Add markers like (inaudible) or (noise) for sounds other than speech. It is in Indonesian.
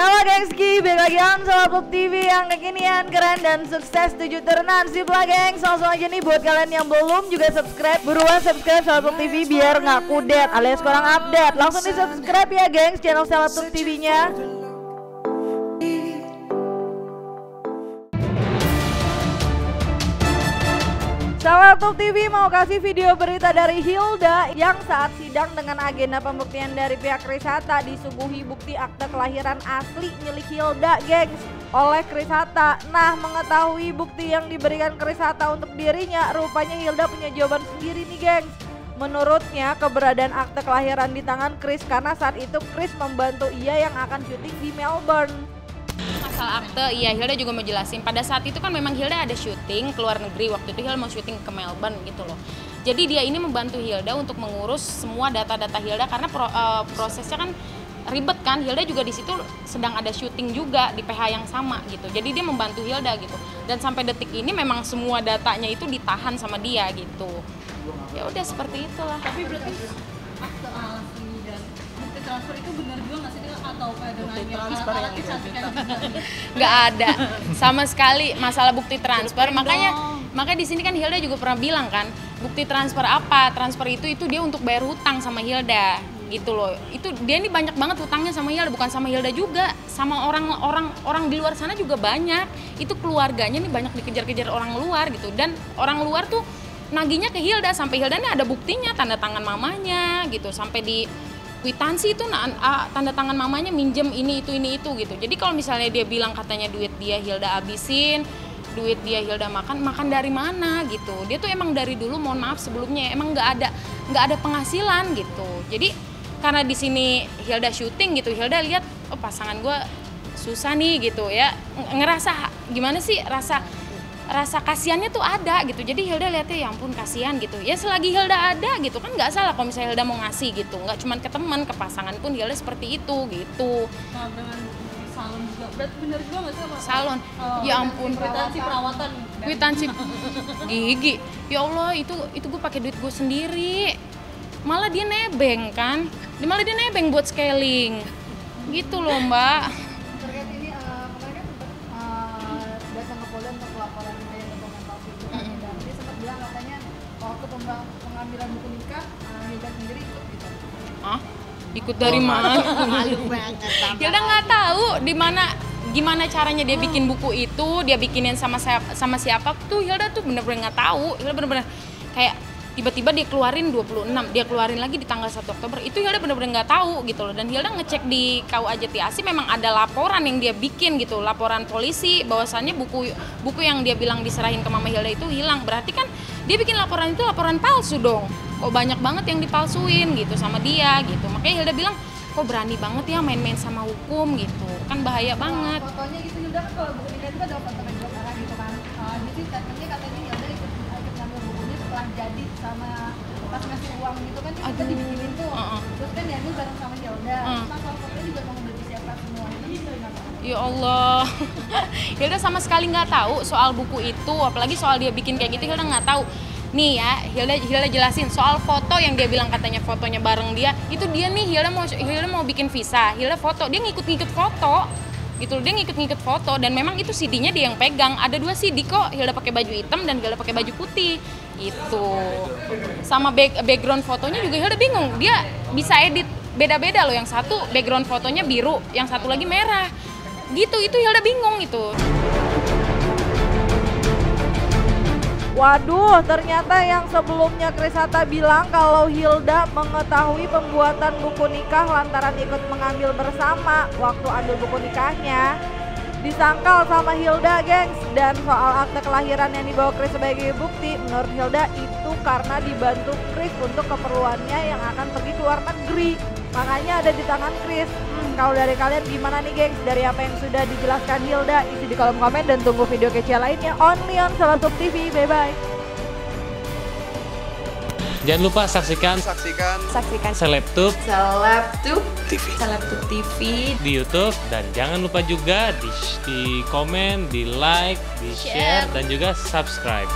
lah gengski, balik lagi on Sobat TV yang kekinian, keren dan sukses tujuh turunan Sip lah gengs, langsung aja nih buat kalian yang belum juga subscribe. Buruan subscribe Sobat TV biar nggak kudet alias kurang update. Langsung di subscribe ya gengs channel Sobat TV nya Salatul TV mau kasih video berita dari Hilda yang saat sidang dengan agenda pembuktian dari pihak Krisata disuguhi bukti akte kelahiran asli milik Hilda, gengs, oleh Krisata. Nah, mengetahui bukti yang diberikan Krisata untuk dirinya, rupanya Hilda punya jawaban sendiri nih, gengs. Menurutnya, keberadaan akte kelahiran di tangan Chris karena saat itu Chris membantu ia yang akan syuting di Melbourne masalah akte, iya Hilda juga mau jelasin. Pada saat itu kan memang Hilda ada syuting ke luar negeri. Waktu itu Hilda mau syuting ke Melbourne gitu loh. Jadi dia ini membantu Hilda untuk mengurus semua data-data Hilda karena pro, uh, prosesnya kan ribet kan. Hilda juga di situ sedang ada syuting juga di PH yang sama gitu. Jadi dia membantu Hilda gitu. Dan sampai detik ini memang semua datanya itu ditahan sama dia gitu. Ya udah seperti itulah. Tapi berarti akte transfer itu benar juga nggak sih? Atau dengan alat kecantikan nggak ada. Sama sekali masalah bukti transfer. Makanya makanya di sini kan Hilda juga pernah bilang kan bukti transfer apa? Transfer itu itu dia untuk bayar hutang sama Hilda gitu loh. Itu dia ini banyak banget hutangnya sama Hilda bukan sama Hilda juga. Sama orang orang orang di luar sana juga banyak. Itu keluarganya nih banyak dikejar-kejar orang luar gitu. Dan orang luar tuh naginya ke Hilda sampai Hilda nih ada buktinya tanda tangan mamanya gitu. Sampai di kwitansi itu nah, ah, tanda tangan mamanya minjem ini itu ini itu gitu. Jadi kalau misalnya dia bilang katanya duit dia Hilda abisin duit dia Hilda makan makan dari mana gitu. Dia tuh emang dari dulu mohon maaf sebelumnya emang nggak ada nggak ada penghasilan gitu. Jadi karena di sini Hilda syuting gitu Hilda lihat oh pasangan gue susah nih gitu ya. Ngerasa gimana sih rasa rasa kasihannya tuh ada gitu. Jadi Hilda lihatnya ya ampun kasihan gitu. Ya selagi Hilda ada gitu kan nggak salah kalau misalnya Hilda mau ngasih gitu. Nggak cuma ke teman ke pasangan pun Hilda seperti itu gitu. Nah dengan salon juga. Berarti bener juga nggak sih sama salon. Oh, ya ampun kwitansi perawatan. Kwitansi (laughs) gigi. Ya Allah itu itu gue pakai duit gue sendiri. Malah dia nebeng kan? Malah dia nebeng buat scaling. Gitu loh mbak pengambilan buku nikah Hilda eh, sendiri ikut gitu. Ah ikut dari oh, mana? (laughs) malu banget Hilda nggak tahu di mana gimana caranya dia bikin buku itu dia bikinin sama siapa sama siapa tuh Hilda tuh bener-bener nggak tahu. Hilda bener-bener kayak tiba-tiba dia keluarin 26 dia keluarin lagi di tanggal 1 Oktober. Itu Hilda bener-bener nggak tahu gitu loh. Dan Hilda ngecek di KUA Jatiasi memang ada laporan yang dia bikin gitu. Laporan polisi bahwasannya buku buku yang dia bilang diserahin ke Mama Hilda itu hilang. Berarti kan dia bikin laporan itu laporan palsu dong. Kok banyak banget yang dipalsuin gitu sama dia gitu. Makanya Hilda bilang kok berani banget ya main-main sama hukum gitu. Kan bahaya banget. fotonya gitu kan kalau buku itu ada foto gitu kan. Uh, jadi statementnya katanya Hilda ikut ikut ngambil bukunya setelah jadi sama pas ngasih uang gitu kan Aduh. itu dibikinin tuh. Uh -uh. terus kan diambil bareng sama Hilda. Uh. Ya Allah, (laughs) Hilda sama sekali nggak tahu soal buku itu, apalagi soal dia bikin kayak gitu Hilda nggak tahu. Nih ya, Hilda Hilda jelasin soal foto yang dia bilang katanya fotonya bareng dia, itu dia nih Hilda mau Hilda mau bikin visa, Hilda foto, dia ngikut-ngikut foto gitu dia ngikut-ngikut foto dan memang itu CD-nya dia yang pegang. Ada dua CD kok Hilda pakai baju hitam dan Hilda pakai baju putih itu sama back, background fotonya juga Hilda bingung dia bisa edit beda-beda loh yang satu background fotonya biru yang satu lagi merah gitu itu Hilda bingung itu Waduh, ternyata yang sebelumnya Krisata bilang kalau Hilda mengetahui pembuatan buku nikah lantaran ikut mengambil bersama waktu ambil buku nikahnya. Disangkal sama Hilda, gengs. Dan soal akte kelahiran yang dibawa Kris sebagai bukti, menurut Hilda itu karena dibantu Kris untuk keperluannya yang akan pergi ke luar negeri. Makanya ada di tangan Chris. Hmm, kalau dari kalian gimana nih gengs? Dari apa yang sudah dijelaskan Hilda, isi di kolom komen dan tunggu video kece lainnya only on Selatup TV. Bye-bye. Jangan lupa saksikan saksikan saksikan Selebtube Selebtube TV Selebtube TV di YouTube dan jangan lupa juga di, di komen, di like, di share, share. dan juga subscribe.